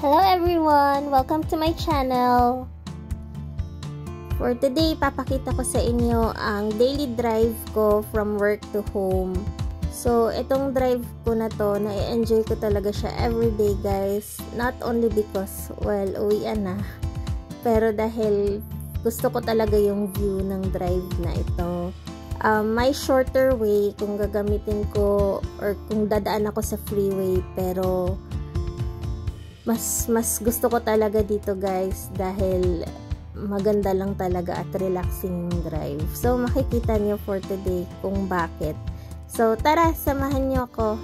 Hello everyone! Welcome to my channel! For today, papakita ko sa inyo ang daily drive ko from work to home. So, itong drive ko na to, na-enjoy ko talaga siya everyday guys. Not only because, well, uwian na. Pero dahil gusto ko talaga yung view ng drive na ito. Um, may shorter way kung gagamitin ko or kung dadaan ako sa freeway pero mas mas gusto ko talaga dito guys dahil maganda lang talaga at relaxing drive. So makikita niyo for today kung bakit. So tara, samahan niyo ako.